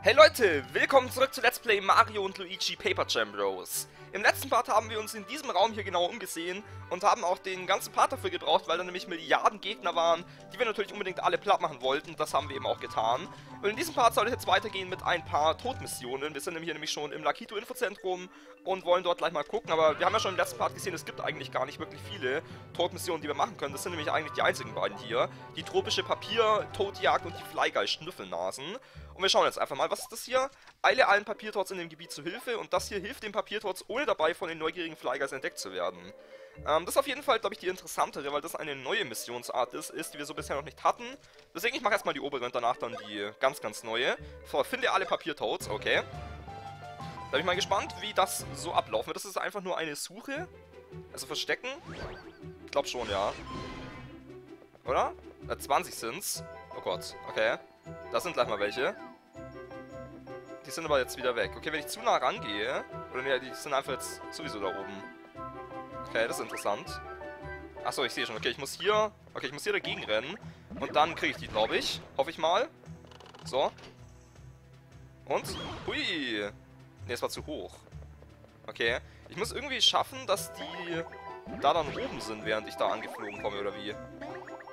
Hey Leute, willkommen zurück zu Let's Play Mario und Luigi Paper Jam Bros. Im letzten Part haben wir uns in diesem Raum hier genau umgesehen und haben auch den ganzen Part dafür gebraucht, weil da nämlich Milliarden Gegner waren, die wir natürlich unbedingt alle platt machen wollten. Das haben wir eben auch getan. Und in diesem Part soll es jetzt weitergehen mit ein paar Todmissionen. Wir sind nämlich hier nämlich schon im Lakito Infozentrum und wollen dort gleich mal gucken. Aber wir haben ja schon im letzten Part gesehen, es gibt eigentlich gar nicht wirklich viele Todmissionen, die wir machen können. Das sind nämlich eigentlich die einzigen beiden hier. Die tropische Papier-Todjagd und die Flygeist-Schnüffelnasen. Und wir schauen jetzt einfach mal, was ist das hier? Eile allen Papiertrotz in dem Gebiet zu Hilfe und das hier hilft dem Papiertrotz, ohne dabei von den neugierigen Flyguys entdeckt zu werden. Ähm, das ist auf jeden Fall, glaube ich, die interessantere, weil das eine neue Missionsart ist, ist, die wir so bisher noch nicht hatten. Deswegen, ich mache erstmal die obere und danach dann die ganz, ganz neue. So, finde alle Papiertoads, okay. Da bin ich mal gespannt, wie das so ablaufen wird. Das ist einfach nur eine Suche. Also verstecken. Ich glaube schon, ja. Oder? Äh, 20 sind's. Oh Gott, okay. Das sind gleich mal welche. Die sind aber jetzt wieder weg. Okay, wenn ich zu nah rangehe... Oder ne, die sind einfach jetzt sowieso da oben. Okay, das ist interessant. Achso, ich sehe schon. Okay, ich muss hier... Okay, ich muss hier dagegen rennen. Und dann kriege ich die, glaube ich. Hoffe ich mal. So. Und? Hui. Ne, es war zu hoch. Okay. Ich muss irgendwie schaffen, dass die da dann oben sind, während ich da angeflogen komme, oder wie?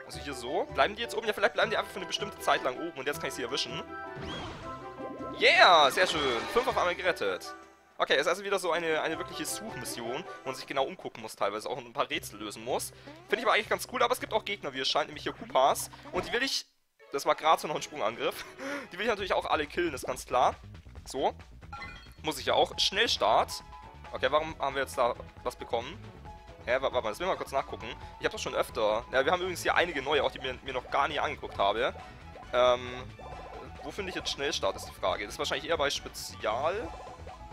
Also hier so. Bleiben die jetzt oben? Ja, vielleicht bleiben die einfach für eine bestimmte Zeit lang oben und jetzt kann ich sie erwischen. Yeah, sehr schön. Fünf auf einmal gerettet. Okay, ist also wieder so eine, eine wirkliche Suchmission, wo man sich genau umgucken muss teilweise, auch ein paar Rätsel lösen muss. Finde ich aber eigentlich ganz cool, aber es gibt auch Gegner, wie es scheint, nämlich hier Koopas. Und die will ich, das war gerade so noch ein Sprungangriff, die will ich natürlich auch alle killen, ist ganz klar. So. Muss ich ja auch. Schnellstart. Okay, warum haben wir jetzt da was bekommen? Hä, warte mal, das will ich mal kurz nachgucken. Ich habe das schon öfter. Ja, wir haben übrigens hier einige neue, auch die mir, mir noch gar nie angeguckt habe. Ähm, wo finde ich jetzt Schnellstart, ist die Frage. Das ist wahrscheinlich eher bei Spezial,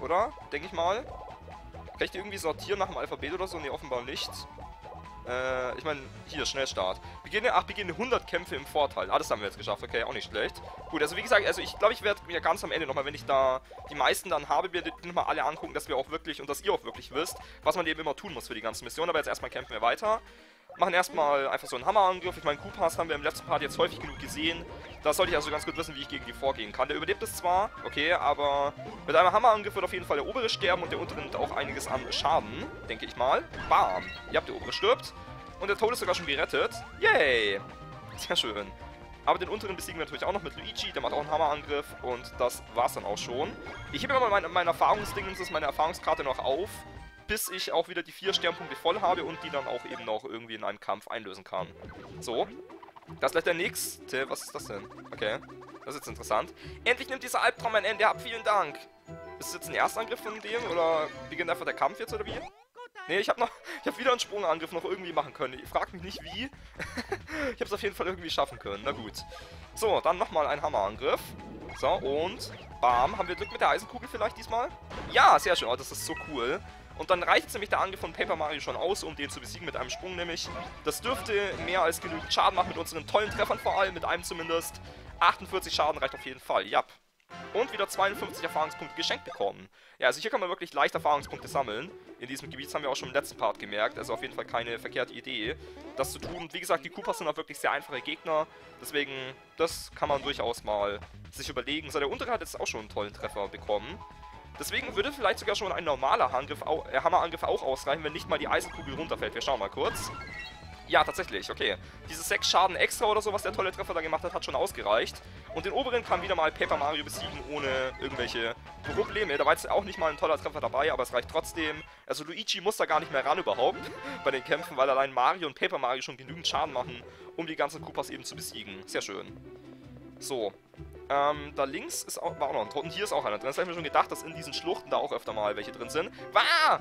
oder? Denke ich mal. Kann ich die irgendwie sortieren nach dem Alphabet oder so? Ne, offenbar nicht. Äh, ich meine, hier, Schnellstart. Beginne, ach, beginne 100 Kämpfe im Vorteil. Ah, das haben wir jetzt geschafft. Okay, auch nicht schlecht. Gut, also wie gesagt, also ich glaube, ich werde mir ganz am Ende nochmal, wenn ich da die meisten dann habe, mir die nochmal alle angucken, dass wir auch wirklich und dass ihr auch wirklich wisst, was man eben immer tun muss für die ganzen Missionen. Aber jetzt erstmal kämpfen wir weiter. Machen erstmal einfach so einen Hammerangriff. Ich meine, Kupas haben wir im letzten Part jetzt häufig genug gesehen. Da sollte ich also ganz gut wissen, wie ich gegen die vorgehen kann. Der überlebt es zwar, okay, aber mit einem Hammerangriff wird auf jeden Fall der obere sterben und der untere nimmt auch einiges an Schaden, denke ich mal. Bam! Ihr habt der obere stirbt. Und der Tod ist sogar schon gerettet. Yay! Sehr schön. Aber den unteren besiegen wir natürlich auch noch mit Luigi, der macht auch einen Hammerangriff und das war's dann auch schon. Ich hebe immer mein, mein Erfahrungsdingens, meine Erfahrungskarte noch auf bis ich auch wieder die vier Sternpunkte voll habe und die dann auch eben noch irgendwie in einem Kampf einlösen kann. So. Das ist gleich der nächste. Was ist das denn? Okay. Das ist jetzt interessant. Endlich nimmt dieser Albtraum ein Ende ab. Vielen Dank. Ist es jetzt ein Erstangriff von dem? Oder beginnt einfach der Kampf jetzt, oder wie? Nee, ich habe noch, ich habe wieder einen Sprungangriff noch irgendwie machen können. Ich frag mich nicht wie. ich habe es auf jeden Fall irgendwie schaffen können. Na gut. So, dann nochmal ein Hammerangriff. So, und bam. Haben wir Glück mit der Eisenkugel vielleicht diesmal? Ja, sehr schön. Oh, das ist so cool. Und dann reicht nämlich der Angriff von Paper Mario schon aus, um den zu besiegen mit einem Sprung nämlich. Das dürfte mehr als genügend Schaden machen mit unseren tollen Treffern vor allem, mit einem zumindest. 48 Schaden reicht auf jeden Fall, ja. Und wieder 52 Erfahrungspunkte geschenkt bekommen. Ja, also hier kann man wirklich leicht Erfahrungspunkte sammeln. In diesem Gebiet haben wir auch schon im letzten Part gemerkt. Also auf jeden Fall keine verkehrte Idee, das zu tun. Und wie gesagt, die Koopas sind auch wirklich sehr einfache Gegner. Deswegen, das kann man durchaus mal sich überlegen. So, der untere hat jetzt auch schon einen tollen Treffer bekommen. Deswegen würde vielleicht sogar schon ein normaler Angriff, äh, Hammerangriff auch ausreichen, wenn nicht mal die Eisenkugel runterfällt. Wir schauen mal kurz. Ja, tatsächlich, okay. Diese 6 Schaden extra oder so, was der tolle Treffer da gemacht hat, hat schon ausgereicht. Und den oberen kann wieder mal Paper Mario besiegen, ohne irgendwelche Probleme. Da war jetzt auch nicht mal ein toller Treffer dabei, aber es reicht trotzdem. Also Luigi muss da gar nicht mehr ran überhaupt bei den Kämpfen, weil allein Mario und Paper Mario schon genügend Schaden machen, um die ganzen Koopas eben zu besiegen. Sehr schön. So, ähm, da links ist auch, war auch noch ein Tod. Und hier ist auch einer drin. Das habe ich mir schon gedacht, dass in diesen Schluchten da auch öfter mal welche drin sind. Wah!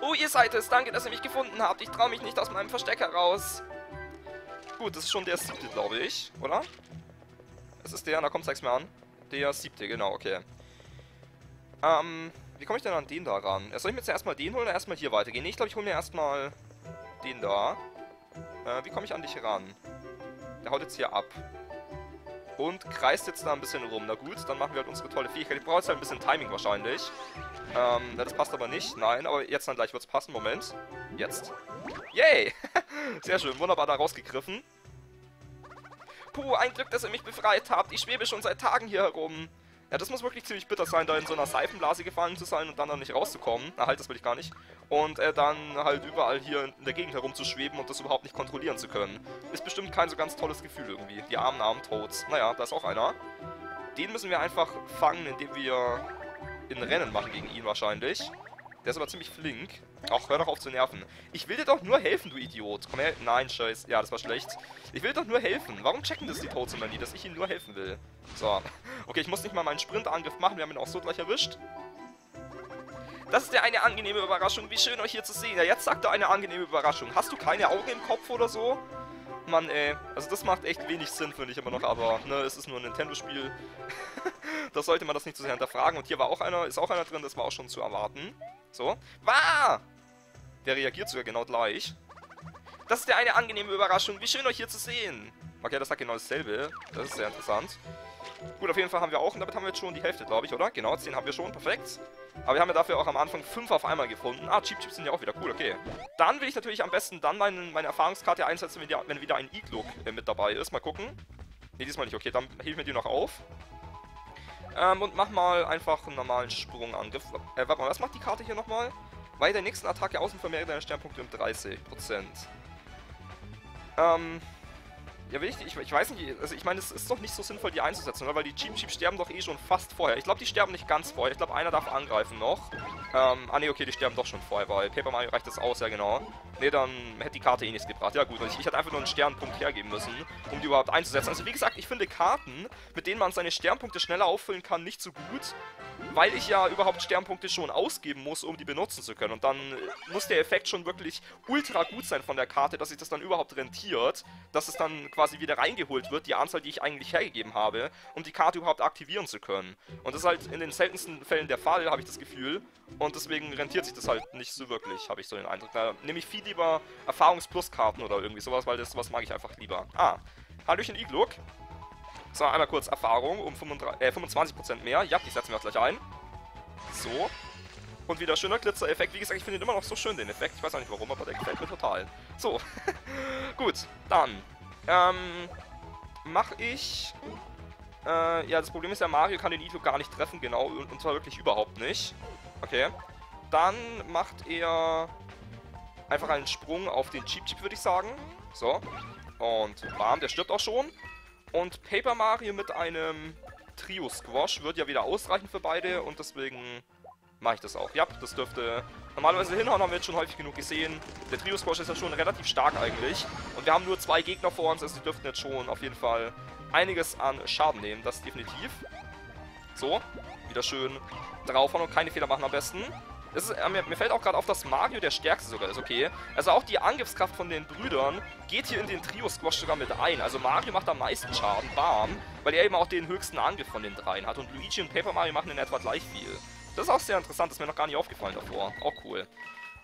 Oh, ihr seid es. Danke, dass ihr mich gefunden habt. Ich traue mich nicht aus meinem Versteck heraus. Gut, das ist schon der siebte, glaube ich. Oder? Das ist der, da kommt es mir an. Der siebte, genau, okay. Ähm, wie komme ich denn an den da ran? Soll ich mir jetzt erstmal den holen oder erstmal hier weitergehen? Ich glaube, ich hole mir erstmal den da. Äh, wie komme ich an dich ran? Der haut jetzt hier ab. Und kreist jetzt da ein bisschen rum. Na gut, dann machen wir halt unsere tolle Fähigkeit. Ich brauche jetzt halt ein bisschen Timing wahrscheinlich. Ähm, das passt aber nicht. Nein, aber jetzt dann gleich wird es passen. Moment. Jetzt. Yay! Sehr schön, wunderbar da rausgegriffen. Puh, ein Glück, dass ihr mich befreit habt. Ich schwebe schon seit Tagen hier herum. Ja, das muss wirklich ziemlich bitter sein, da in so einer Seifenblase gefallen zu sein und dann, dann nicht rauszukommen. Na halt, das will ich gar nicht. Und äh, dann halt überall hier in der Gegend herumzuschweben und das überhaupt nicht kontrollieren zu können. Ist bestimmt kein so ganz tolles Gefühl irgendwie. Die armen, armen Toads. Naja, da ist auch einer. Den müssen wir einfach fangen, indem wir in Rennen machen gegen ihn wahrscheinlich. Der ist aber ziemlich flink. Ach, hör doch auf zu nerven. Ich will dir doch nur helfen, du Idiot. Komm her. Nein, scheiß. Ja, das war schlecht. Ich will doch nur helfen. Warum checken das die Toads immer nie, dass ich ihnen nur helfen will? So. Okay, ich muss nicht mal meinen Sprintangriff machen. Wir haben ihn auch so gleich erwischt. Das ist ja eine angenehme Überraschung. Wie schön, euch hier zu sehen. Ja, jetzt sagt er eine angenehme Überraschung. Hast du keine Augen im Kopf oder so? Mann, ey. Also das macht echt wenig Sinn, finde ich immer noch. Aber, ne, es ist nur ein Nintendo-Spiel. da sollte man das nicht zu so sehr hinterfragen. Und hier war auch einer, ist auch einer drin. Das war auch schon zu erwarten. So. War! Der reagiert sogar genau gleich. Das ist ja eine angenehme Überraschung. Wie schön, euch hier zu sehen. Okay, das sagt genau dasselbe. Das ist sehr interessant. Gut, auf jeden Fall haben wir auch, und damit haben wir jetzt schon die Hälfte, glaube ich, oder? Genau, 10 haben wir schon, perfekt. Aber wir haben ja dafür auch am Anfang 5 auf einmal gefunden. Ah, Cheap Chips sind ja auch wieder cool, okay. Dann will ich natürlich am besten dann meine, meine Erfahrungskarte einsetzen, wenn, die, wenn wieder ein E-Glug äh, mit dabei ist. Mal gucken. Ne, diesmal nicht, okay, dann hebe ich mir die noch auf. Ähm, und mach mal einfach einen normalen Sprungangriff. Äh, warte mal, was macht die Karte hier nochmal? Bei der nächsten Attacke außen vermehrt deine Sternpunkte um 30%. Ähm, ja, will ich, ich, ich weiß nicht, also ich meine, es ist doch nicht so sinnvoll, die einzusetzen, oder? Weil die Cheap Cheap sterben doch eh schon fast vorher. Ich glaube, die sterben nicht ganz vorher. Ich glaube, einer darf angreifen noch. Ähm, ah ne, okay, die sterben doch schon vorher, weil Paper Mario reicht das aus, ja genau. Ne, dann hätte die Karte eh nichts gebracht. Ja gut, ich, ich hätte einfach nur einen Sternpunkt hergeben müssen, um die überhaupt einzusetzen. Also wie gesagt, ich finde Karten, mit denen man seine Sternpunkte schneller auffüllen kann, nicht so gut weil ich ja überhaupt Sternpunkte schon ausgeben muss, um die benutzen zu können. Und dann muss der Effekt schon wirklich ultra gut sein von der Karte, dass sich das dann überhaupt rentiert, dass es dann quasi wieder reingeholt wird, die Anzahl, die ich eigentlich hergegeben habe, um die Karte überhaupt aktivieren zu können. Und das ist halt in den seltensten Fällen der Fall, habe ich das Gefühl. Und deswegen rentiert sich das halt nicht so wirklich, habe ich so den Eindruck. Da nehme ich viel lieber Erfahrungs-Plus-Karten oder irgendwie sowas, weil das was mag ich einfach lieber. Ah, Hallöchen Igluk. So, einmal kurz Erfahrung um 35, äh, 25% mehr. Ja, die setzen wir auch gleich ein. So. Und wieder schöner Glitzer-Effekt. Wie gesagt, ich finde ihn immer noch so schön, den Effekt. Ich weiß auch nicht warum, aber der gefällt mir total. So. Gut, dann. Ähm, mach ich... Äh, ja, das Problem ist ja, Mario kann den Ito gar nicht treffen, genau. Und zwar wirklich überhaupt nicht. Okay. Dann macht er einfach einen Sprung auf den Cheap Cheap, würde ich sagen. So. Und bam, der stirbt auch schon. Und Paper Mario mit einem Trio Squash wird ja wieder ausreichen für beide und deswegen mache ich das auch. Ja, das dürfte normalerweise hinhauen, haben wir jetzt schon häufig genug gesehen. Der Trio Squash ist ja schon relativ stark eigentlich. Und wir haben nur zwei Gegner vor uns, also die dürften jetzt schon auf jeden Fall einiges an Schaden nehmen, das definitiv. So, wieder schön draufhauen und keine Fehler machen am besten. Ist, äh, mir, mir, fällt auch gerade auf, dass Mario der stärkste sogar ist, okay. Also auch die Angriffskraft von den Brüdern geht hier in den Trio-Squash sogar mit ein. Also Mario macht am meisten Schaden, bam, weil er eben auch den höchsten Angriff von den dreien hat. Und Luigi und Paper Mario machen in etwa gleich viel. Das ist auch sehr interessant, das ist mir noch gar nicht aufgefallen davor. Auch cool.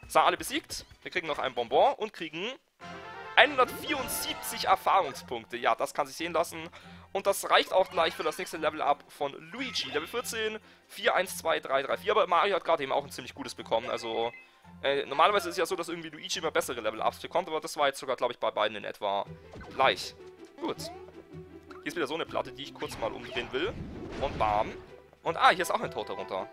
So, alle besiegt. Wir kriegen noch ein Bonbon und kriegen 174 Erfahrungspunkte. Ja, das kann sich sehen lassen. Und das reicht auch gleich für das nächste Level-Up von Luigi. Level 14, 4, 1, 2, 3, 3, 4. Aber Mario hat gerade eben auch ein ziemlich gutes bekommen. Also, äh, normalerweise ist es ja so, dass irgendwie Luigi immer bessere Level-Ups bekommt. Aber das war jetzt sogar, glaube ich, bei beiden in etwa gleich. Gut. Hier ist wieder so eine Platte, die ich kurz mal umdrehen will. Und bam. Und ah, hier ist auch ein Tod darunter.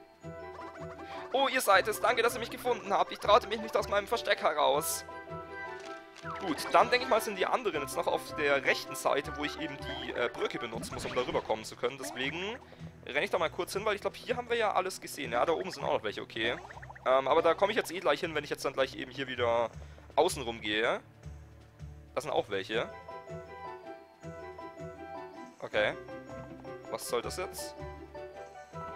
Oh, ihr seid es. Danke, dass ihr mich gefunden habt. Ich traute mich nicht aus meinem Versteck heraus. Gut, dann denke ich mal, sind die anderen jetzt noch auf der rechten Seite, wo ich eben die äh, Brücke benutzen muss, um darüber kommen zu können. Deswegen renne ich da mal kurz hin, weil ich glaube, hier haben wir ja alles gesehen. Ja, da oben sind auch noch welche, okay. Ähm, aber da komme ich jetzt eh gleich hin, wenn ich jetzt dann gleich eben hier wieder außen rum gehe. Das sind auch welche. Okay. Was soll das jetzt?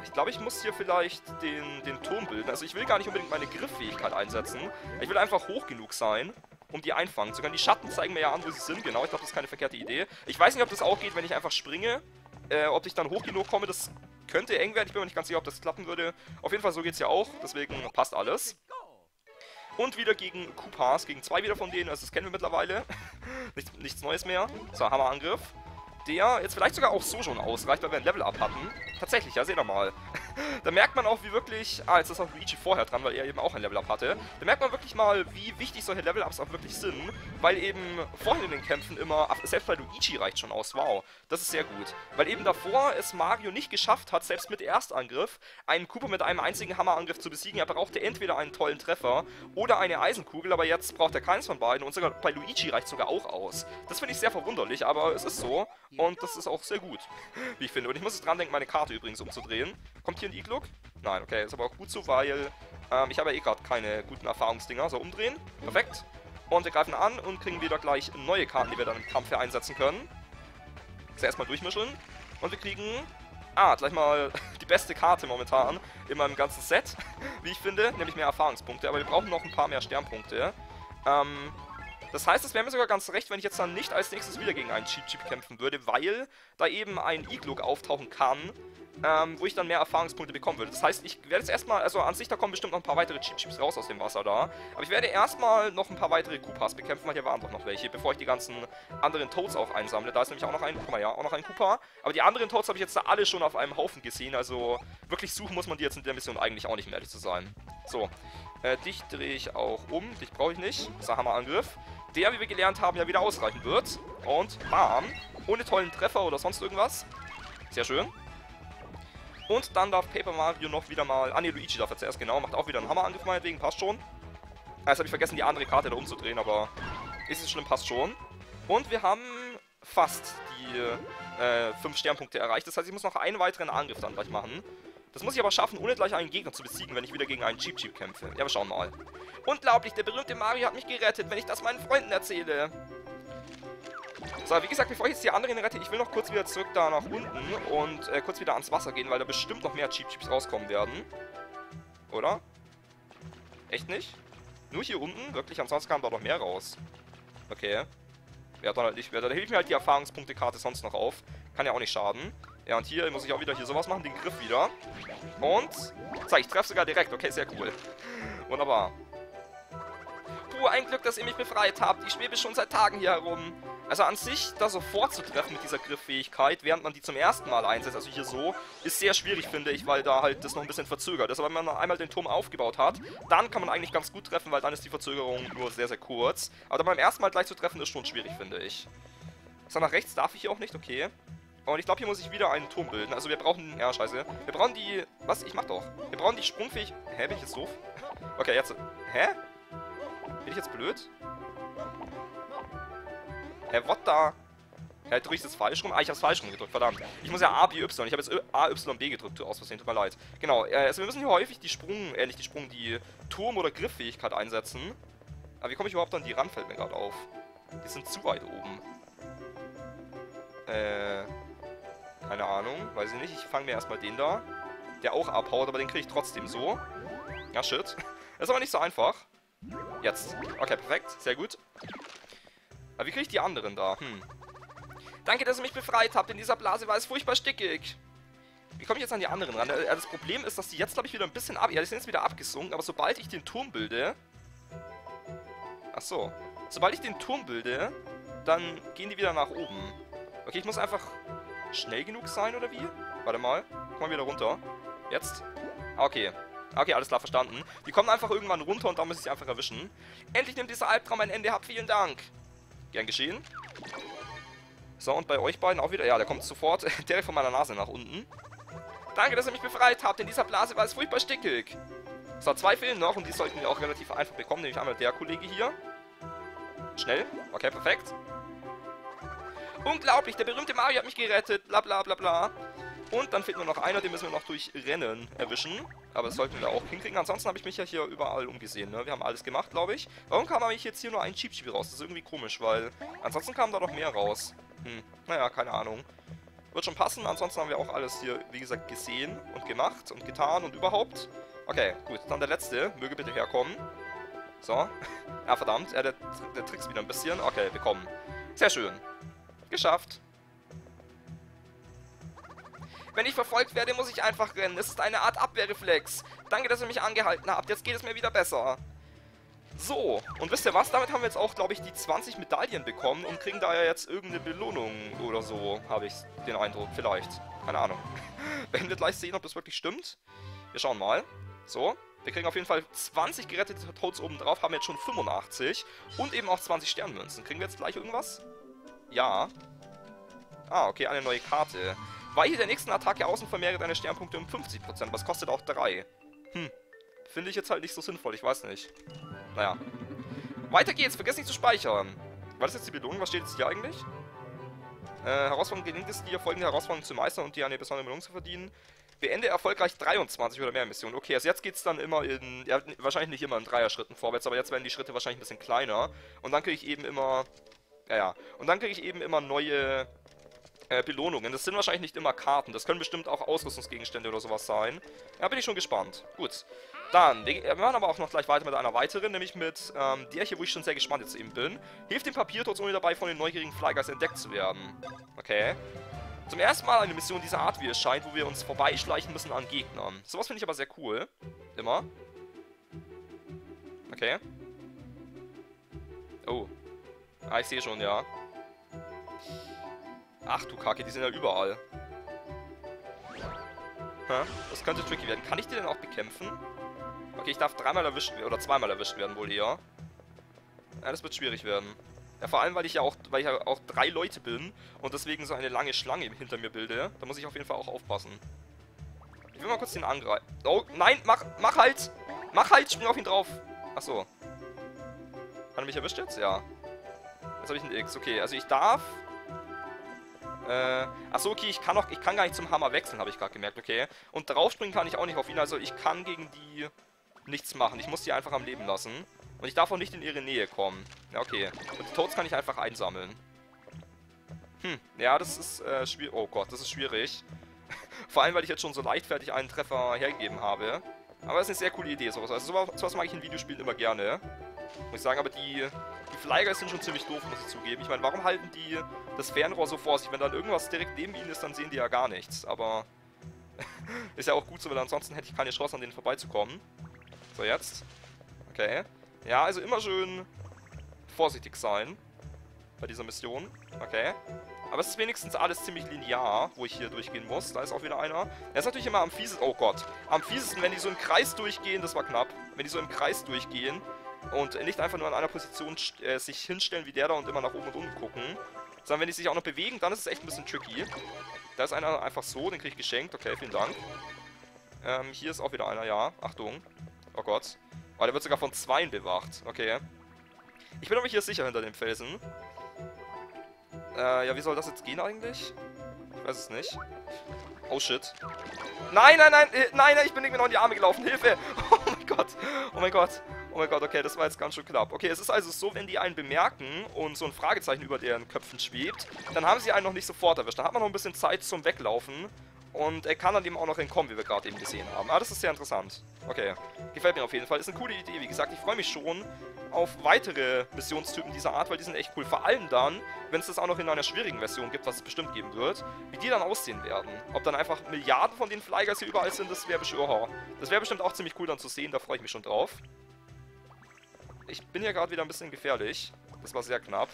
Ich glaube, ich muss hier vielleicht den, den Turm bilden. Also ich will gar nicht unbedingt meine Grifffähigkeit einsetzen. Ich will einfach hoch genug sein, um die einfangen zu können. Die Schatten zeigen mir ja an, wo sie sind. Genau, ich glaube, das ist keine verkehrte Idee. Ich weiß nicht, ob das auch geht, wenn ich einfach springe. Äh, ob ich dann hoch genug komme, das könnte eng werden. Ich bin mir nicht ganz sicher, ob das klappen würde. Auf jeden Fall, so geht es ja auch. Deswegen passt alles. Und wieder gegen Koopas, gegen zwei wieder von denen. Also das kennen wir mittlerweile. nichts, nichts Neues mehr. So, Hammerangriff. der jetzt vielleicht sogar auch so schon ausreicht, weil wir ein Level-Up hatten. Tatsächlich, ja, seht ihr mal. Da merkt man auch, wie wirklich... Ah, jetzt ist auch Luigi vorher dran, weil er eben auch ein Level-Up hatte. Da merkt man wirklich mal, wie wichtig solche Level-Ups auch wirklich sind, weil eben vorhin in den Kämpfen immer... Selbst bei Luigi reicht schon aus, wow. Das ist sehr gut. Weil eben davor es Mario nicht geschafft hat, selbst mit Erstangriff, einen Koopa mit einem einzigen Hammerangriff zu besiegen. Er brauchte entweder einen tollen Treffer oder eine Eisenkugel, aber jetzt braucht er keins von beiden und sogar bei Luigi reicht sogar auch aus. Das finde ich sehr verwunderlich, aber es ist so und das ist auch sehr gut, wie ich finde. Und ich muss dran denken, meine Karte übrigens umzudrehen. Kommt hier ein Igluk? Nein, okay, ist aber auch gut so, weil ähm, ich habe ja eh gerade keine guten Erfahrungsdinger. So, umdrehen. Perfekt. Und wir greifen an und kriegen wieder gleich neue Karten, die wir dann im Kampf hier einsetzen können. Also erstmal durchmischen. Und wir kriegen Ah, gleich mal die beste Karte momentan in meinem ganzen Set, wie ich finde, nämlich mehr Erfahrungspunkte. Aber wir brauchen noch ein paar mehr Sternpunkte. Ähm, das heißt, es wäre mir sogar ganz recht, wenn ich jetzt dann nicht als nächstes wieder gegen einen Cheap Cheap kämpfen würde, weil da eben ein Igluk auftauchen kann, ähm, wo ich dann mehr Erfahrungspunkte bekommen würde. Das heißt, ich werde jetzt erstmal, also an sich, da kommen bestimmt noch ein paar weitere Cheap Chips raus aus dem Wasser da. Aber ich werde erstmal noch ein paar weitere Koopas bekämpfen, weil hier waren doch noch welche, bevor ich die ganzen anderen Toads auch einsammle. Da ist nämlich auch noch ein, guck mal ja, auch noch ein Koopa. Aber die anderen Toads habe ich jetzt da alle schon auf einem Haufen gesehen, also wirklich suchen muss man die jetzt in der Mission eigentlich auch nicht, um ehrlich zu sein. So, äh, dich drehe ich auch um, dich brauche ich nicht. Das ist ein Hammerangriff. Der, wie wir gelernt haben, ja wieder ausreichen wird. Und bam, ohne tollen Treffer oder sonst irgendwas. Sehr schön. Und dann darf Paper Mario noch wieder mal... Ah ne, Luigi darf er zuerst, genau. Macht auch wieder einen Hammerangriff meinetwegen, passt schon. Ah, jetzt habe ich vergessen, die andere Karte da umzudrehen, aber... Ist es schlimm, passt schon. Und wir haben fast die äh, 5 Sternpunkte erreicht. Das heißt, ich muss noch einen weiteren Angriff dann gleich machen. Das muss ich aber schaffen, ohne gleich einen Gegner zu besiegen, wenn ich wieder gegen einen Cheap Cheap kämpfe. Ja, wir schauen mal. Unglaublich, der berühmte Mario hat mich gerettet, wenn ich das meinen Freunden erzähle. So, wie gesagt, bevor ich jetzt die anderen rette, ich will noch kurz wieder zurück da nach unten und äh, kurz wieder ans Wasser gehen, weil da bestimmt noch mehr Cheap Cheeps rauskommen werden. Oder? Echt nicht? Nur hier unten? Wirklich? Ansonsten kam da noch mehr raus. Okay. Ja, dann halt nicht mehr. Da hilft mir halt die Erfahrungspunkte-Karte sonst noch auf. Kann ja auch nicht schaden. Ja, und hier muss ich auch wieder hier sowas machen, den Griff wieder. Und, zeig, ich treffe sogar direkt. Okay, sehr cool. Wunderbar. Puh, ein Glück, dass ihr mich befreit habt. Ich schwebe schon seit Tagen hier herum. Also an sich, da sofort zu treffen mit dieser Grifffähigkeit, während man die zum ersten Mal einsetzt, also hier so, ist sehr schwierig, finde ich, weil da halt das noch ein bisschen verzögert ist. Aber wenn man einmal den Turm aufgebaut hat, dann kann man eigentlich ganz gut treffen, weil dann ist die Verzögerung nur sehr, sehr kurz. Aber beim ersten Mal gleich zu treffen, ist schon schwierig, finde ich. So, nach rechts darf ich hier auch nicht, okay. Und ich glaube, hier muss ich wieder einen Turm bilden. Also wir brauchen... Ja, scheiße. Wir brauchen die... Was? Ich mach doch. Wir brauchen die sprungfähig... Hä? Bin ich jetzt doof? Okay, jetzt... Hä? Bin ich jetzt blöd? Hä, what da? Ja, drücke ich das falsch rum? Ah, ich hab's falsch rum gedrückt, verdammt. Ich muss ja A, B, Y. Ich habe jetzt A, Y, B gedrückt, aus Versehen, tut mir leid. Genau, äh, also wir müssen hier häufig die Sprung, äh, nicht die Sprung, die Turm- oder Grifffähigkeit einsetzen. Aber wie komme ich überhaupt an die ran, fällt mir gerade auf. Die sind zu weit oben. Äh, keine Ahnung, weiß ich nicht. Ich fange mir erstmal den da, der auch abhaut, aber den kriege ich trotzdem so. Ja, shit. Ist aber nicht so einfach. Jetzt. Okay, perfekt. Sehr gut. Aber wie kriege ich die anderen da? Hm. Danke, dass ihr mich befreit habt. In dieser Blase war es furchtbar stickig. Wie komme ich jetzt an die anderen ran? Äh, das Problem ist, dass die jetzt, glaube ich, wieder ein bisschen ab... Ja, die sind jetzt wieder abgesunken, aber sobald ich den Turm bilde... Ach so. Sobald ich den Turm bilde, dann gehen die wieder nach oben. Okay, ich muss einfach schnell genug sein, oder wie? Warte mal. Komm mal wieder runter. Jetzt. Ah, okay. Okay, alles klar, verstanden. Die kommen einfach irgendwann runter und da muss ich sie einfach erwischen. Endlich nimmt dieser Albtraum ein Ende. Habt vielen Dank. Gern geschehen. So, und bei euch beiden auch wieder. Ja, der kommt sofort direkt von meiner Nase nach unten. Danke, dass ihr mich befreit habt. In dieser Blase war es furchtbar stickig. So, zwei fehlen noch und die sollten wir auch relativ einfach bekommen. Nämlich einmal der Kollege hier. Schnell. Okay, perfekt. Unglaublich, der berühmte Mario hat mich gerettet. Bla bla bla bla. Und dann fehlt nur noch einer, den müssen wir noch durch Rennen erwischen. Aber das sollten wir auch hinkriegen. Ansonsten habe ich mich ja hier überall umgesehen. Ne? Wir haben alles gemacht, glaube ich. Warum kam eigentlich jetzt hier nur ein Cheap Cheap raus? Das ist irgendwie komisch, weil ansonsten kam da noch mehr raus. Hm, naja, keine Ahnung. Wird schon passen. Ansonsten haben wir auch alles hier, wie gesagt, gesehen und gemacht und getan und überhaupt. Okay, gut. Dann der letzte. Möge bitte herkommen. So. Ja, verdammt. Ja, der, der trickst wieder ein bisschen. Okay, bekommen. Sehr schön. Geschafft. Wenn ich verfolgt werde, muss ich einfach rennen. Es ist eine Art Abwehrreflex. Danke, dass ihr mich angehalten habt. Jetzt geht es mir wieder besser. So, und wisst ihr was? Damit haben wir jetzt auch, glaube ich, die 20 Medaillen bekommen und kriegen da ja jetzt irgendeine Belohnung oder so, habe ich den Eindruck. Vielleicht. Keine Ahnung. Werden wir gleich sehen, ob das wirklich stimmt. Wir schauen mal. So, wir kriegen auf jeden Fall 20 gerettete Toads oben drauf, haben jetzt schon 85 und eben auch 20 Sternmünzen. Kriegen wir jetzt gleich irgendwas? Ja. Ah, okay, eine neue Karte. Weiche der nächsten Attacke außen vermehrt deine Sternpunkte um 50%. Was kostet auch 3? Hm. Finde ich jetzt halt nicht so sinnvoll, ich weiß nicht. Naja. Weiter geht's, vergiss nicht zu speichern. War das jetzt die Belohnung? Was steht jetzt hier eigentlich? Äh, Herausforderung gelingt es dir, folgende Herausforderung zu meistern und dir eine besondere Belohnung zu verdienen. Beende erfolgreich 23 oder mehr Missionen. Okay, also jetzt geht's dann immer in, ja, wahrscheinlich nicht immer in Dreier-Schritten vorwärts, aber jetzt werden die Schritte wahrscheinlich ein bisschen kleiner. Und dann kriege ich eben immer, ja, ja, und dann kriege ich eben immer neue äh, Belohnungen. Das sind wahrscheinlich nicht immer Karten, das können bestimmt auch Ausrüstungsgegenstände oder sowas sein. Ja, bin ich schon gespannt. Gut. Dann, wir machen aber auch noch gleich weiter mit einer weiteren, nämlich mit ähm, der hier, wo ich schon sehr gespannt jetzt eben bin. Hilft dem Papiertod ohne dabei von den neugierigen Flyguys entdeckt zu werden. Okay. Zum ersten Mal eine Mission dieser Art, wie es scheint, wo wir uns vorbeischleichen müssen an Gegnern. Sowas finde ich aber sehr cool. Immer. Okay. Oh. Ah, ich sehe schon, ja. Ach du Kacke, die sind ja überall. Hä? Das könnte tricky werden. Kann ich die denn auch bekämpfen? Okay, ich darf dreimal erwischt werden, oder zweimal erwischt werden wohl eher. Ja, das wird schwierig werden. Ja, vor allem, weil ich ja auch, weil ich ja auch drei Leute bin und deswegen so eine lange Schlange hinter mir bilde. Da muss ich auf jeden Fall auch aufpassen. Ich will mal kurz den angreifen. Oh, nein, mach, mach halt! Mach halt, spring auf ihn drauf! Achso. Hat er mich erwischt jetzt? Ja. Jetzt habe ich ein X. Okay, also ich darf... Äh, achso, okay, ich kann auch, ich kann gar nicht zum Hammer wechseln, habe ich gerade gemerkt, okay. Und draufspringen kann ich auch nicht auf ihn, also ich kann gegen die nichts machen. Ich muss die einfach am Leben lassen. Und ich darf auch nicht in ihre Nähe kommen. Ja, okay. Und die Toads kann ich einfach einsammeln. Hm, ja, das ist äh, schwierig. Oh Gott, das ist schwierig. Vor allem, weil ich jetzt schon so leichtfertig einen Treffer hergegeben habe. Aber das ist eine sehr coole Idee, sowas. Also sowas, sowas mag ich in Videospielen immer gerne. Muss ich sagen, aber die, Flyguys sind schon ziemlich doof, muss ich zugeben. Ich meine, warum halten die das Fernrohr so vor sich? Wenn dann irgendwas direkt neben ihnen ist, dann sehen die ja gar nichts. Aber ist ja auch gut so, weil ansonsten hätte ich keine Chance, an denen vorbeizukommen. So, jetzt. Okay. Ja, also immer schön vorsichtig sein bei dieser Mission. Okay. Aber es ist wenigstens alles ziemlich linear, wo ich hier durchgehen muss. Da ist auch wieder einer. Er ist natürlich immer am fiesesten. Oh Gott. Am fiesesten, wenn die so im Kreis durchgehen, das war knapp. Wenn die so im Kreis durchgehen und nicht einfach nur an einer Position äh, sich hinstellen wie der da und immer nach oben und unten gucken. Sondern wenn die sich auch noch bewegen, dann ist es echt ein bisschen tricky. Da ist einer einfach so, den kriege ich geschenkt. Okay, vielen Dank. Ähm, hier ist auch wieder einer, ja. Achtung. Oh Gott. Oh, der wird sogar von Zweien bewacht. Okay. Ich bin aber hier sicher hinter dem Felsen. Äh, ja, wie soll das jetzt gehen eigentlich? Ich weiß es nicht. Oh, shit. Nein, nein, nein, äh, nein, nein, ich bin irgendwie noch in die Arme gelaufen. Hilfe! Oh mein Gott. Oh mein Gott. Oh mein Gott, okay, das war jetzt ganz schön knapp. Okay, es ist also so, wenn die einen bemerken und so ein Fragezeichen über deren Köpfen schwebt, dann haben sie einen noch nicht sofort erwischt. Dann hat man noch ein bisschen Zeit zum Weglaufen und er kann dann eben auch noch entkommen, wie wir gerade eben gesehen haben. Ah, das ist sehr interessant. Okay, gefällt mir auf jeden Fall. Ist eine coole Idee, wie gesagt. Ich freue mich schon auf weitere Missionstypen dieser Art, weil die sind echt cool. Vor allem dann, wenn es das auch noch in einer schwierigen Version gibt, was es bestimmt geben wird, wie die dann aussehen werden. Ob dann einfach Milliarden von den Flyguys hier überall sind, das wäre bestimmt, oh, das wäre bestimmt auch ziemlich cool dann zu sehen. Da freue ich mich schon drauf. Ich bin ja gerade wieder ein bisschen gefährlich. Das war sehr knapp.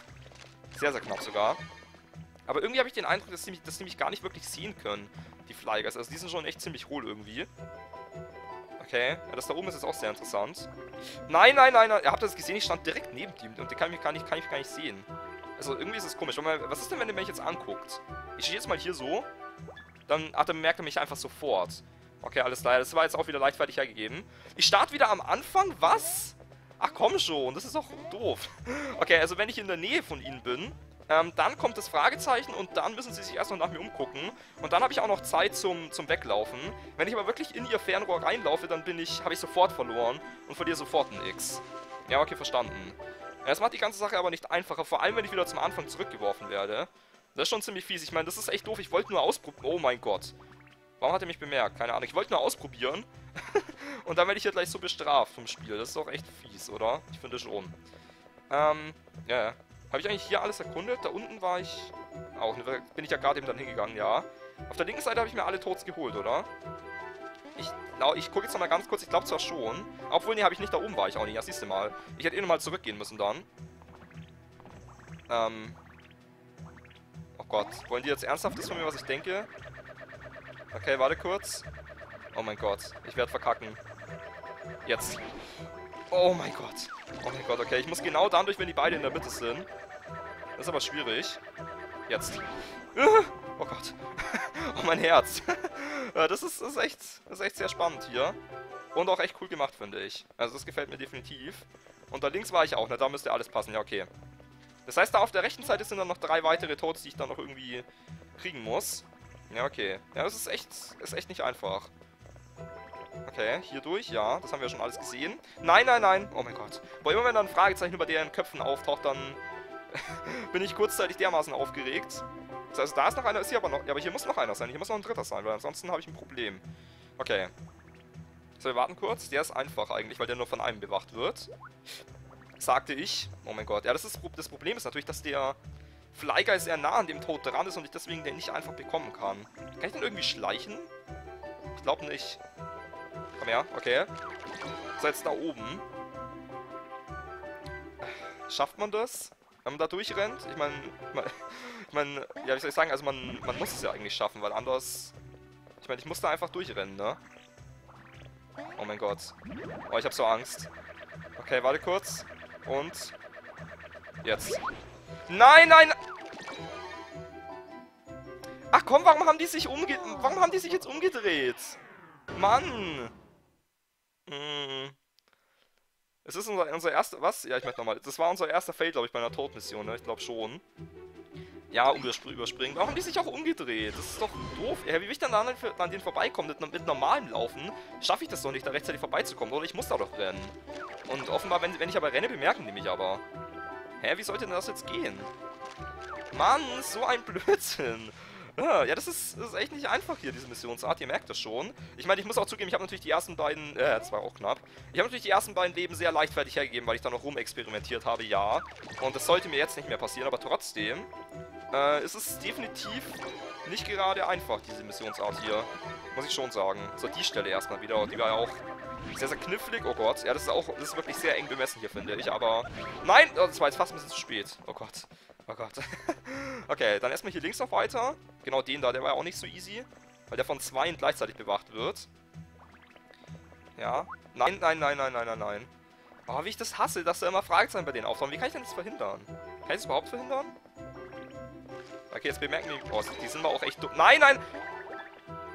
Sehr, sehr knapp sogar. Aber irgendwie habe ich den Eindruck, dass sie, mich, dass sie mich gar nicht wirklich sehen können die Flyguys. Also die sind schon echt ziemlich hohl irgendwie. Okay, ja, das da oben ist jetzt auch sehr interessant. Nein, nein, nein, nein. Ihr habt das gesehen, ich stand direkt neben ihm und den kann ich gar nicht, kann ich gar nicht sehen. Also irgendwie ist es komisch. Was ist denn, wenn der mich jetzt anguckt? Ich stehe jetzt mal hier so. Dann ach, dann merkt er mich einfach sofort. Okay, alles klar. Das war jetzt auch wieder leichtfertig hergegeben. Ich starte wieder am Anfang. Was? Ach komm schon, das ist doch doof. Okay, also wenn ich in der Nähe von ihnen bin, ähm, dann kommt das Fragezeichen und dann müssen sie sich erst noch nach mir umgucken. Und dann habe ich auch noch Zeit zum, zum Weglaufen. Wenn ich aber wirklich in ihr Fernrohr reinlaufe, dann bin ich, habe ich sofort verloren und verliere sofort ein X. Ja, okay, verstanden. Das macht die ganze Sache aber nicht einfacher, vor allem wenn ich wieder zum Anfang zurückgeworfen werde. Das ist schon ziemlich fies. Ich meine, das ist echt doof. Ich wollte nur ausprobieren. Oh mein Gott. Warum hat er mich bemerkt? Keine Ahnung. Ich wollte nur ausprobieren. und dann werde ich hier gleich so bestraft vom Spiel. Das ist doch echt fies, oder? Ich finde schon. Ähm, ja, ja. Habe ich eigentlich hier alles erkundet? Da unten war ich auch. Bin ich ja gerade eben dann hingegangen, ja. Auf der linken Seite habe ich mir alle Tods geholt, oder? Ich, ich gucke jetzt noch mal ganz kurz, ich glaube zwar schon. Obwohl, nee, habe ich nicht, da oben war ich auch nicht. Ja, siehst du mal. Ich hätte eh nochmal zurückgehen müssen dann. Ähm. Oh Gott. Wollen die jetzt ernsthaft das von mir, was ich denke? Okay, warte kurz. Oh mein Gott. Ich werde verkacken. Jetzt. Oh mein Gott. Oh mein Gott, okay. Ich muss genau dann durch, wenn die beide in der Mitte sind. Das ist aber schwierig. Jetzt. Oh Gott. oh, mein Herz. das, ist, das, ist echt, das ist echt sehr spannend hier. Und auch echt cool gemacht, finde ich. Also das gefällt mir definitiv. Und da links war ich auch, ne? Da müsste alles passen. Ja, okay. Das heißt, da auf der rechten Seite sind dann noch drei weitere Toads, die ich dann noch irgendwie kriegen muss. Ja, okay. Ja, das ist echt, ist echt nicht einfach. Okay, hier durch, ja. Das haben wir schon alles gesehen. Nein, nein, nein. Oh mein Gott. Boah, immer wenn dann ein Fragezeichen über deren Köpfen auftaucht, dann bin ich kurzzeitig dermaßen aufgeregt. Das heißt, da ist noch einer, ist hier aber noch... Ja, aber hier muss noch einer sein. Hier muss noch ein dritter sein, weil ansonsten habe ich ein Problem. Okay. So, wir warten kurz. Der ist einfach eigentlich, weil der nur von einem bewacht wird. Sagte ich. Oh mein Gott. Ja, das, ist, das Problem ist natürlich, dass der Flyguy sehr nah an dem Tod dran ist und ich deswegen den nicht einfach bekommen kann. Kann ich den irgendwie schleichen? Ich glaube nicht. Komm her, okay. So, jetzt da oben. Schafft man das? Wenn man da durchrennt? Ich meine, ich meine, ja, wie soll ich sagen, also man, man muss es ja eigentlich schaffen, weil anders... Ich meine, ich muss da einfach durchrennen, ne? Oh mein Gott. Oh, ich habe so Angst. Okay, warte kurz. Und... Jetzt. Nein, nein! Ach komm, warum haben die sich umge... Warum haben die sich jetzt umgedreht? Mann! Hm. Es ist unser, unser erster... Was? Ja, ich möchte nochmal. Das war unser erster Fail, glaube ich, bei einer Todmission, ne? Ich glaube schon. Ja, überspringen. Warum haben die sich auch umgedreht? Das ist doch doof. Ja, wie will ich dann an, an denen vorbeikommen? Mit, mit normalem Laufen schaffe ich das doch nicht, da rechtzeitig vorbeizukommen. Oder ich muss da doch rennen. Und offenbar, wenn, wenn ich aber renne, bemerken die mich aber. Hä, wie sollte denn das jetzt gehen? Mann, so ein Blödsinn. Ja, das ist, das ist echt nicht einfach hier, diese Missionsart. Ihr merkt das schon. Ich meine, ich muss auch zugeben, ich habe natürlich die ersten beiden... Äh, das war auch knapp. Ich habe natürlich die ersten beiden Leben sehr leichtfertig hergegeben, weil ich da noch rumexperimentiert habe, ja. Und das sollte mir jetzt nicht mehr passieren, aber trotzdem äh, ist es definitiv nicht gerade einfach, diese Missionsart hier. Muss ich schon sagen. So, die Stelle erstmal wieder. Die war ja auch sehr, sehr knifflig. Oh Gott. Ja, das ist auch... Das ist wirklich sehr eng bemessen hier, finde ich. Aber... Nein! Oh, das war jetzt fast ein bisschen zu spät. Oh Gott. Oh Gott. okay, dann erstmal hier links noch weiter. Genau den da, der war ja auch nicht so easy. Weil der von zwei gleichzeitig bewacht wird. Ja. Nein, nein, nein, nein, nein, nein, nein. Oh, wie ich das hasse, dass da immer Fragezeichen bei denen auftauchen. Wie kann ich denn das verhindern? Kann ich das überhaupt verhindern? Okay, jetzt bemerken die... Oh, die sind aber auch echt dumm. Nein, nein!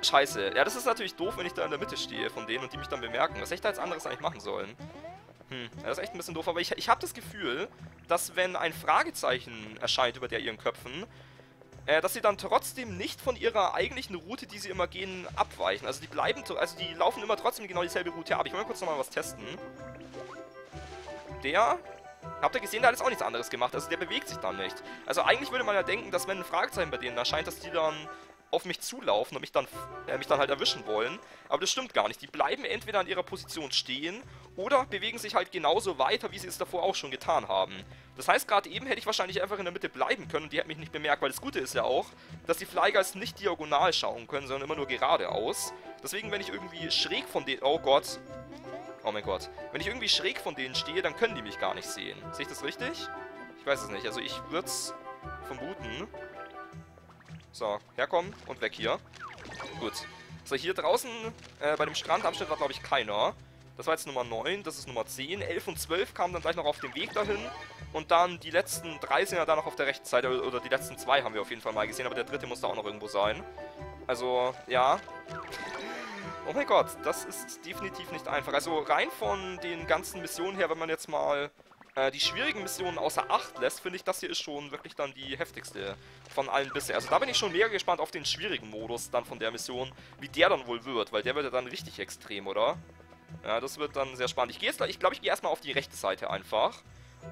Scheiße. Ja, das ist natürlich doof, wenn ich da in der Mitte stehe von denen und die mich dann bemerken. Was hätte ich da als anderes eigentlich machen sollen? Hm, das ist echt ein bisschen doof, aber ich, ich habe das Gefühl, dass wenn ein Fragezeichen erscheint über der ihren Köpfen, äh, dass sie dann trotzdem nicht von ihrer eigentlichen Route, die sie immer gehen, abweichen. Also die bleiben, also die laufen immer trotzdem genau dieselbe Route ab. Ich will mal kurz nochmal was testen. Der Habt ihr gesehen, der hat jetzt auch nichts anderes gemacht. Also der bewegt sich dann nicht. Also eigentlich würde man ja denken, dass wenn ein Fragezeichen bei denen erscheint, dass die dann auf mich zulaufen und mich dann, äh, mich dann halt erwischen wollen. Aber das stimmt gar nicht. Die bleiben entweder an ihrer Position stehen oder bewegen sich halt genauso weiter, wie sie es davor auch schon getan haben. Das heißt, gerade eben hätte ich wahrscheinlich einfach in der Mitte bleiben können und die hätten mich nicht bemerkt, weil das Gute ist ja auch, dass die Flyguys nicht diagonal schauen können, sondern immer nur geradeaus. Deswegen, wenn ich irgendwie schräg von denen... Oh Gott. Oh mein Gott. Wenn ich irgendwie schräg von denen stehe, dann können die mich gar nicht sehen. Sehe ich das richtig? Ich weiß es nicht. Also ich würde es vermuten. So, herkommen und weg hier. Gut. So, hier draußen äh, bei dem Strandabschnitt war, glaube ich, keiner. Das war jetzt Nummer 9, das ist Nummer 10. 11 und 12 kamen dann gleich noch auf dem Weg dahin. Und dann die letzten drei sind ja da noch auf der rechten Seite. Oder die letzten zwei haben wir auf jeden Fall mal gesehen. Aber der dritte muss da auch noch irgendwo sein. Also, ja. Oh mein Gott, das ist definitiv nicht einfach. Also rein von den ganzen Missionen her, wenn man jetzt mal äh, die schwierigen Missionen außer Acht lässt, finde ich, das hier ist schon wirklich dann die heftigste von allen bisher. Also da bin ich schon mega gespannt auf den schwierigen Modus dann von der Mission, wie der dann wohl wird, weil der wird ja dann richtig extrem, oder? Ja, das wird dann sehr spannend. Ich gehe jetzt, ich glaube, ich gehe erstmal auf die rechte Seite einfach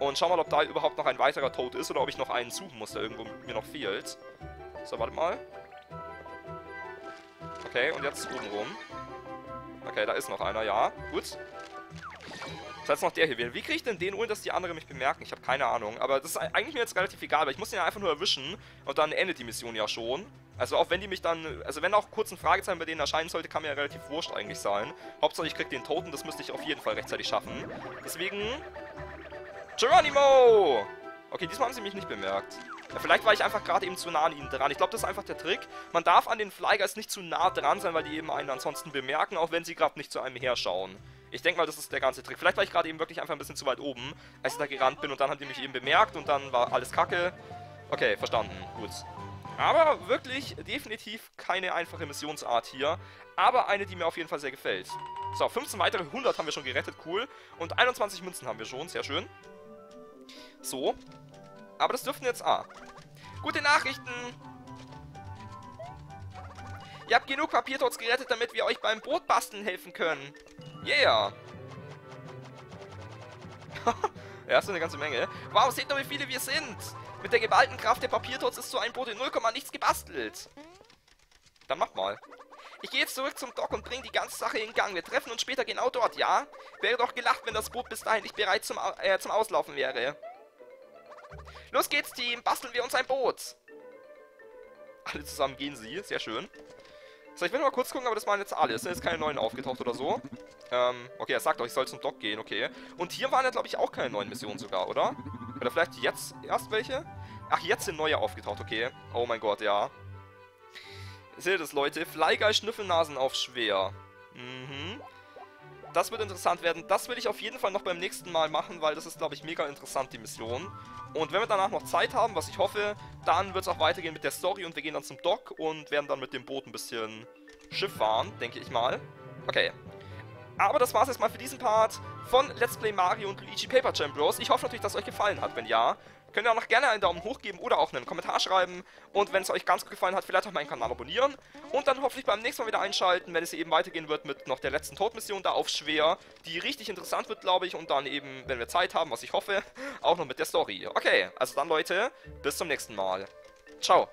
und schau mal, ob da überhaupt noch ein weiterer Tod ist oder ob ich noch einen suchen muss, der irgendwo mir noch fehlt. So, warte mal. Okay, und jetzt oben rum. Okay, da ist noch einer, ja. Gut. Heißt noch der hier. Wie kriege ich denn den, ohne dass die anderen mich bemerken? Ich habe keine Ahnung. Aber das ist eigentlich mir jetzt relativ egal, weil ich muss ja einfach nur erwischen und dann endet die Mission ja schon. Also auch wenn die mich dann, also wenn auch kurz ein Fragezeichen bei denen erscheinen sollte, kann mir ja relativ wurscht eigentlich sein. Hauptsache ich krieg den Toten, das müsste ich auf jeden Fall rechtzeitig schaffen. Deswegen... Geronimo! Okay, diesmal haben sie mich nicht bemerkt. Ja, vielleicht war ich einfach gerade eben zu nah an ihnen dran. Ich glaube, das ist einfach der Trick. Man darf an den Flyguys nicht zu nah dran sein, weil die eben einen ansonsten bemerken, auch wenn sie gerade nicht zu einem herschauen. Ich denke mal, das ist der ganze Trick. Vielleicht war ich gerade eben wirklich einfach ein bisschen zu weit oben, als ich da gerannt bin und dann haben die mich eben bemerkt und dann war alles kacke. Okay, verstanden. Gut. Aber wirklich definitiv keine einfache Missionsart hier. Aber eine, die mir auf jeden Fall sehr gefällt. So, 15 weitere 100 haben wir schon gerettet, cool. Und 21 Münzen haben wir schon, sehr schön. So. Aber das dürften jetzt... Ah. Gute Nachrichten! Ihr habt genug Papiertots gerettet, damit wir euch beim Boot basteln helfen können. Yeah! ja, ist eine ganze Menge. Wow, seht doch, wie viele wir sind! Mit der geballten Kraft der Papiertots ist so ein Boot in 0, nichts gebastelt. Dann mach mal. Ich gehe jetzt zurück zum Dock und bringe die ganze Sache in Gang. Wir treffen uns später genau dort, ja? Wäre doch gelacht, wenn das Boot bis dahin nicht bereit zum, äh, zum Auslaufen wäre. Los geht's, Team. Basteln wir uns ein Boot. Alle zusammen gehen sie. Sehr schön. So, ich will mal kurz gucken, aber das waren jetzt alle. Es sind jetzt keine neuen aufgetaucht oder so. Ähm, okay, er sagt doch, ich soll zum Dock gehen, okay. Und hier waren ja, glaube ich, auch keine neuen Missionen sogar, oder? Oder vielleicht jetzt erst welche? Ach, jetzt sind neue aufgetaucht, okay. Oh mein Gott, ja. Seht ihr das, Leute? Flyguy Schnüffelnasen auf schwer. Mhm. Das wird interessant werden. Das will ich auf jeden Fall noch beim nächsten Mal machen, weil das ist, glaube ich, mega interessant, die Mission. Und wenn wir danach noch Zeit haben, was ich hoffe, dann wird es auch weitergehen mit der Story und wir gehen dann zum Dock und werden dann mit dem Boot ein bisschen Schiff fahren, denke ich mal. Okay. Aber das war's jetzt mal für diesen Part von Let's Play Mario und Luigi Paper Jam Bros. Ich hoffe natürlich, dass es euch gefallen hat. Wenn ja, könnt ihr auch noch gerne einen Daumen hoch geben oder auch einen Kommentar schreiben. Und wenn es euch ganz gut gefallen hat, vielleicht auch meinen Kanal abonnieren. Und dann hoffentlich beim nächsten Mal wieder einschalten, wenn es eben weitergehen wird mit noch der letzten Todmission da auf Schwer, die richtig interessant wird, glaube ich. Und dann eben, wenn wir Zeit haben, was ich hoffe, auch noch mit der Story. Okay, also dann Leute, bis zum nächsten Mal. Ciao.